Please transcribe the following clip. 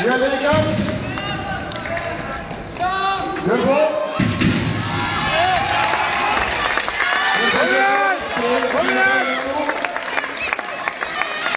해야 되니까.